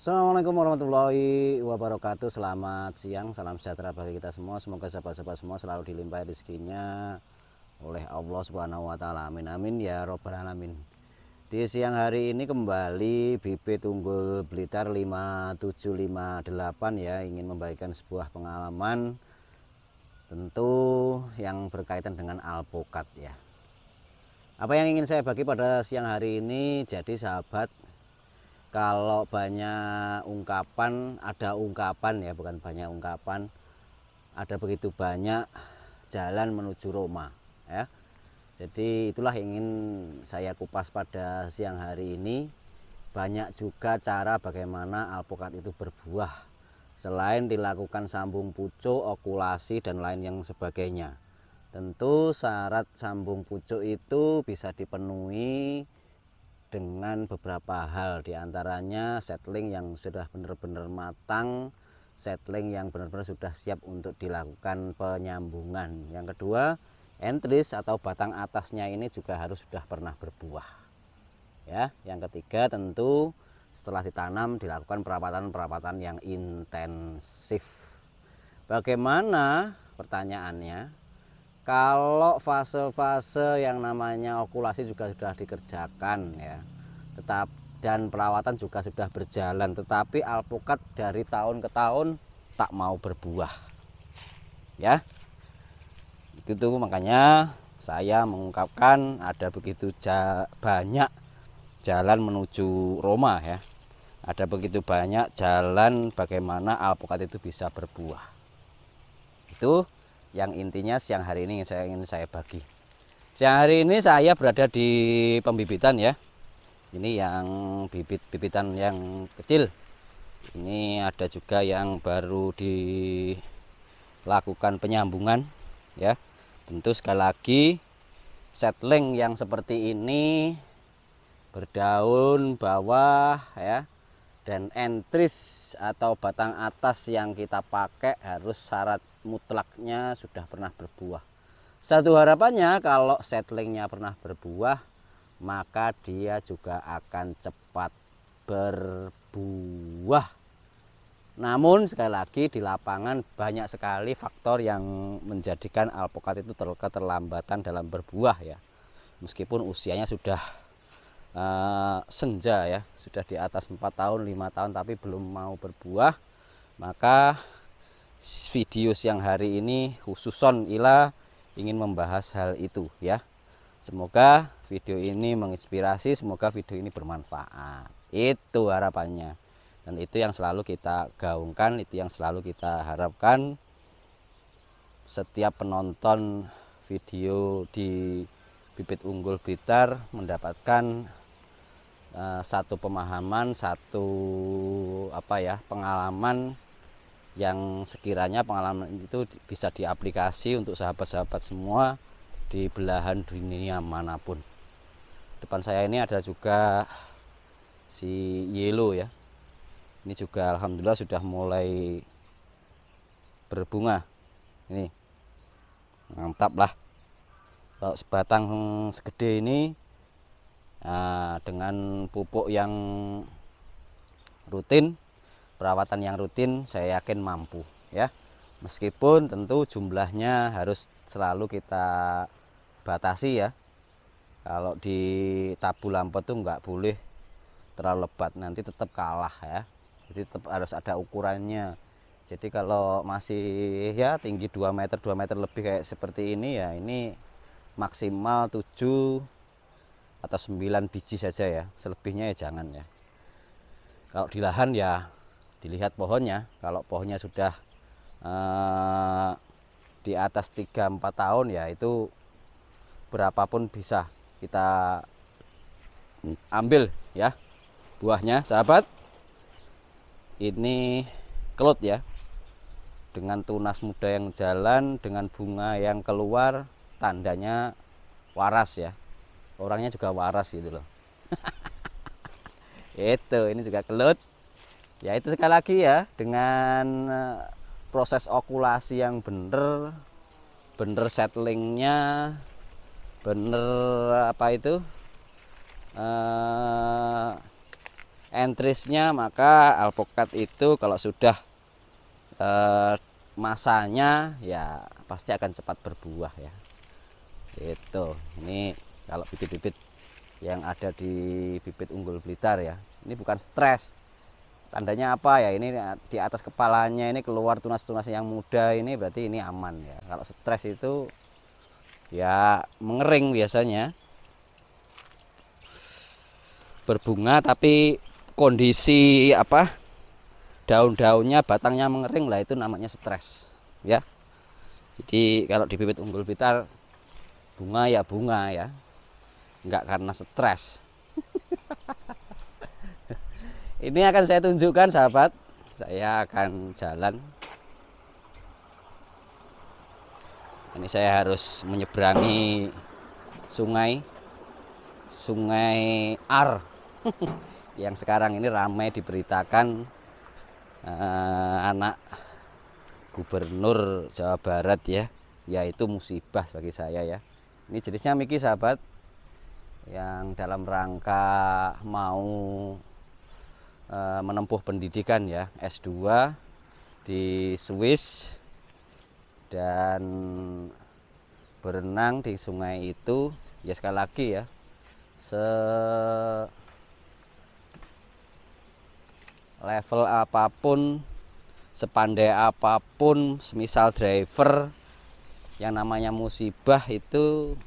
Assalamualaikum warahmatullahi wabarakatuh. Selamat siang, salam sejahtera bagi kita semua. Semoga sahabat-sahabat semua selalu dilimpahi rezekinya Oleh Allah subhanahu wa ta'ala. Amin amin. Ya robbal alamin. Di siang hari ini kembali bibit unggul Blitar 5758 ya Ingin membagikan sebuah pengalaman Tentu yang berkaitan dengan alpukat ya. Apa yang ingin saya bagi pada siang hari ini? Jadi sahabat kalau banyak ungkapan ada ungkapan ya bukan banyak ungkapan. Ada begitu banyak jalan menuju Roma ya. Jadi itulah ingin saya kupas pada siang hari ini. Banyak juga cara bagaimana alpukat itu berbuah. Selain dilakukan sambung pucuk okulasi dan lain yang sebagainya. Tentu syarat sambung pucuk itu bisa dipenuhi dengan beberapa hal di antaranya settling yang sudah benar-benar matang settling yang benar-benar sudah siap untuk dilakukan penyambungan. Yang kedua entris atau batang atasnya ini juga harus sudah pernah berbuah ya. Yang ketiga tentu setelah ditanam dilakukan perawatan-perawatan yang intensif. Bagaimana? Pertanyaannya kalau fase-fase yang namanya okulasi juga sudah dikerjakan ya. Tetap dan perawatan juga sudah berjalan tetapi alpukat dari tahun ke tahun tak mau berbuah ya. Itu tuh makanya saya mengungkapkan ada begitu ja banyak jalan menuju Roma ya. Ada begitu banyak jalan bagaimana alpukat itu bisa berbuah. Itu yang intinya siang hari ini saya ingin saya bagi. Siang hari ini saya berada di pembibitan ya. Ini yang bibit-bibitan yang kecil. Ini ada juga yang baru dilakukan penyambungan ya. Tentu sekali lagi settling yang seperti ini berdaun bawah ya dan entris atau batang atas yang kita pakai harus syarat mutlaknya sudah pernah berbuah. Satu harapannya kalau settlingnya pernah berbuah, maka dia juga akan cepat berbuah. Namun sekali lagi di lapangan banyak sekali faktor yang menjadikan alpukat itu keterlambatan dalam berbuah ya. Meskipun usianya sudah uh, senja ya, sudah di atas 4 tahun, 5 tahun tapi belum mau berbuah, maka video siang hari ini khususon Ila ingin membahas hal itu ya. Semoga video ini menginspirasi semoga video ini bermanfaat. Itu harapannya. Dan itu yang selalu kita gaungkan itu yang selalu kita harapkan. Setiap penonton video di bibit unggul Blitar mendapatkan satu pemahaman satu apa ya pengalaman yang sekiranya pengalaman itu bisa diaplikasi untuk sahabat-sahabat semua di belahan dunia mana pun. Depan saya ini ada juga si yellow ya. Ini juga alhamdulillah sudah mulai berbunga. Ini mantap lah. Kalau sebatang segede ini nah, dengan pupuk yang rutin perawatan yang rutin saya yakin mampu ya. Meskipun tentu jumlahnya harus selalu kita batasi ya. Kalau di tabu lampot tuh nggak boleh terlalu lebat nanti tetap kalah ya. Jadi tetap harus ada ukurannya. Jadi kalau masih ya tinggi 2 meter 2 meter lebih kayak seperti ini ya ini maksimal 7 atau 9 biji saja ya. Selebihnya ya jangan ya. Kalau di lahan ya dilihat pohonnya. Kalau pohonnya sudah uh, di atas 3-4 tahun ya itu berapapun bisa kita ambil ya. Buahnya sahabat. Ini kelut ya. Dengan tunas muda yang jalan dengan bunga yang keluar tandanya waras ya orangnya juga waras gitu loh. Itu ini juga kelut. Ya itu sekali lagi ya dengan eh, proses okulasi yang benar bener settlingnya bener apa itu uh, entrisnya maka alpukat itu kalau sudah eh, masanya ya pasti akan cepat berbuah ya. Itu ini kalau bibit-bibit yang ada di bibit unggul blitar ya ini bukan stres. Tandanya apa ya? Ini di atas kepalanya ini keluar tunas-tunas yang muda ini berarti ini aman ya. Kalau stres itu ya mengering biasanya. Berbunga tapi kondisi apa? Daun-daunnya batangnya mengering lah itu namanya stres ya. Jadi kalau di bibit unggul blitar bunga ya bunga ya enggak karena stres. Ini akan saya tunjukkan sahabat. Saya akan jalan. Ini saya harus menyeberangi sungai sungai Ar. Yang sekarang ini ramai diberitakan eh, anak gubernur Jawa Barat ya yaitu musibah bagi saya ya. Ini jenisnya Miki sahabat yang dalam rangka mau Eh, menempuh pendidikan ya S2 di Swiss. Dan berenang di sungai itu ya sekali lagi ya se level apa pun sepandai apa pun semisal driver yang namanya musibah itu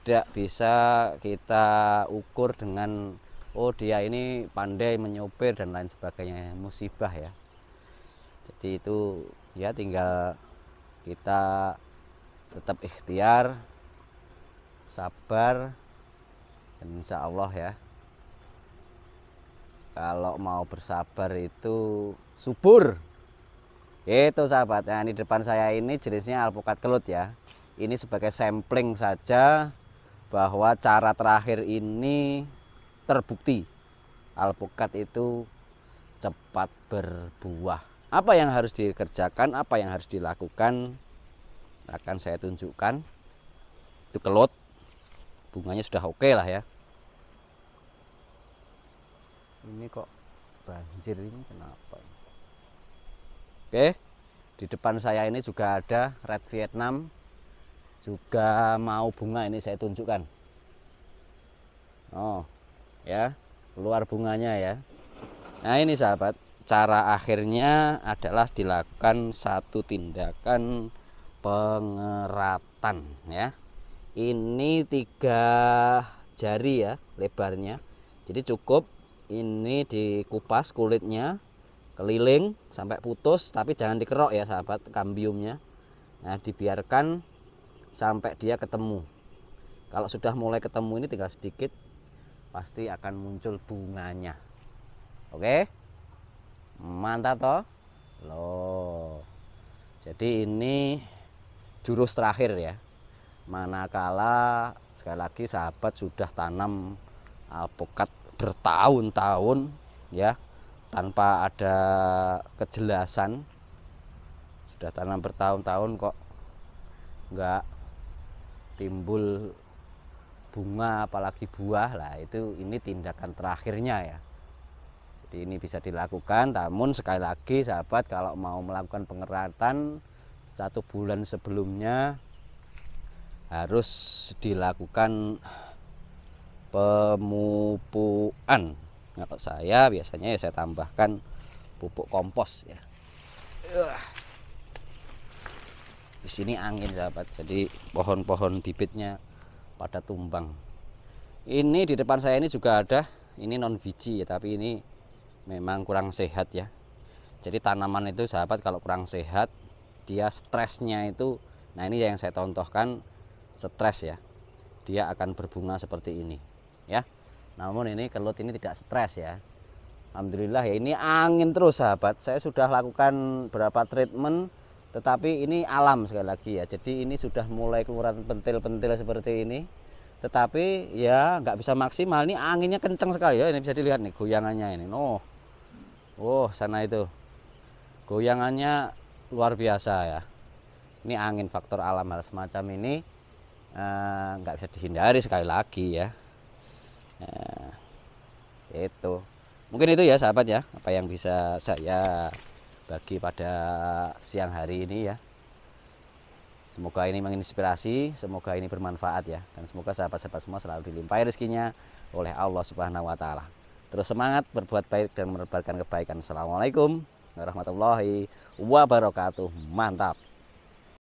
tidak bisa kita ukur dengan oh dia ini pandai menyopir dan lain sebagainya musibah ya. Jadi itu ya tinggal kita tetap ikhtiar sabar dan insya Allah ya kalau mau bersabar itu subur. Itu sahabat nah ini depan saya ini jenisnya alpukat kelut ya. Ini sebagai sampling saja bahwa cara terakhir ini terbukti alpukat itu cepat berbuah. Apa yang harus dikerjakan, apa yang harus dilakukan akan saya tunjukkan. Itu kelut, bunganya sudah oke okay lah ya. Ini kok banjir ini kenapa? Oke, di depan saya ini juga ada red Vietnam, juga mau bunga ini saya tunjukkan. Oh, ya keluar bunganya ya. Nah ini sahabat cara akhirnya adalah dilakukan satu tindakan pengeratan ya. Ini tiga jari ya lebarnya. Jadi cukup ini dikupas kulitnya keliling sampai putus tapi jangan dikerok ya sahabat kambiumnya. Nah dibiarkan sampai dia ketemu. Kalau sudah mulai ketemu ini tinggal sedikit pasti akan muncul bunganya. Oke? Mantap toh? Loh. Jadi ini jurus terakhir ya. Manakala sekali lagi sahabat sudah tanam alpukat bertahun-tahun ya tanpa ada kejelasan. Sudah tanam bertahun-tahun kok enggak timbul bunga apalagi buah lah itu ini tindakan terakhirnya ya. Jadi ini bisa dilakukan namun sekali lagi sahabat kalau mau melakukan pengeratan satu bulan sebelumnya harus dilakukan pemupuan. Kalau saya biasanya ya saya tambahkan pupuk kompos ya sini angin sahabat. Jadi pohon-pohon bibitnya pada tumbang. Ini di depan saya ini juga ada. Ini non biji ya tapi ini memang kurang sehat ya. Jadi tanaman itu sahabat kalau kurang sehat dia stresnya itu nah ini yang saya contohkan stres ya. Dia akan berbunga seperti ini ya. Namun ini kelut ini tidak stres ya. Alhamdulillah ya ini angin terus sahabat. Saya sudah lakukan berapa treatment tetapi ini alam sekali lagi ya. Jadi ini sudah mulai keluar pentil-pentil seperti ini. Tetapi ya nggak bisa maksimal. Ini anginnya kencang sekali ya. Ini bisa dilihat nih goyangannya ini. Oh. Oh sana itu. Goyangannya luar biasa ya. Ini angin faktor alam hal semacam ini eh, nggak bisa dihindari sekali lagi ya. Eh, itu. Mungkin itu ya sahabat ya apa yang bisa saya bagi pada siang hari ini ya. Semoga ini menginspirasi semoga ini bermanfaat ya. Dan semoga sahabat-sahabat semua selalu dilimpahi rezekinya oleh Allah Subhanahu wa taala. Terus semangat berbuat baik dan menebarkan kebaikan. Assalamualaikum warahmatullahi wabarakatuh. Mantap